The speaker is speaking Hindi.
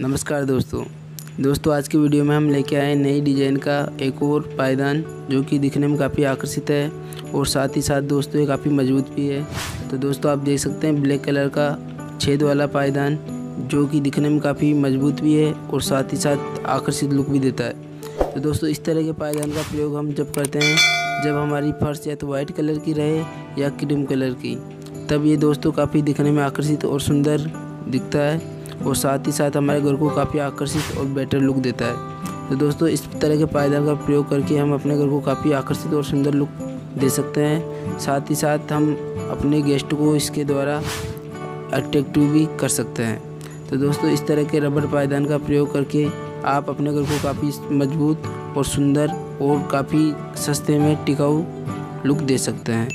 नमस्कार दोस्तों। दोस्तों, आज की वीडियो में हम लेके आए नई डिज़ाइन का एक और पायदान, जो कि दिखने में काफ़ी आकर्षित है और साथ ही साथ दोस्तों, ये काफ़ी मज़बूत भी है। तो दोस्तों, आप देख सकते हैं ब्लैक कलर का छेद वाला पायदान, जो कि दिखने में काफ़ी मज़बूत भी है और साथ ही साथ आकर्षित लुक भी देता है। तो दोस्तों, इस तरह के पायदान का प्रयोग हम जब करते हैं, जब हमारी फर्श या तो वाइट कलर की रहे या क्रीम कलर की, तब ये दोस्तों काफ़ी दिखने में आकर्षित और सुंदर दिखता है। और साथ ही साथ हमारे घर को काफ़ी आकर्षित और बेटर लुक देता है। तो दोस्तों, इस तरह के पायदान का प्रयोग करके हम अपने घर को काफ़ी आकर्षित और सुंदर लुक दे सकते हैं। साथ ही साथ हम अपने गेस्ट को इसके द्वारा अट्रैक्टिव भी कर सकते हैं। तो दोस्तों, इस तरह के रबड़ पायदान का प्रयोग करके आप अपने घर को काफ़ी मज़बूत और सुंदर और काफ़ी सस्ते में टिकाऊ लुक दे सकते हैं।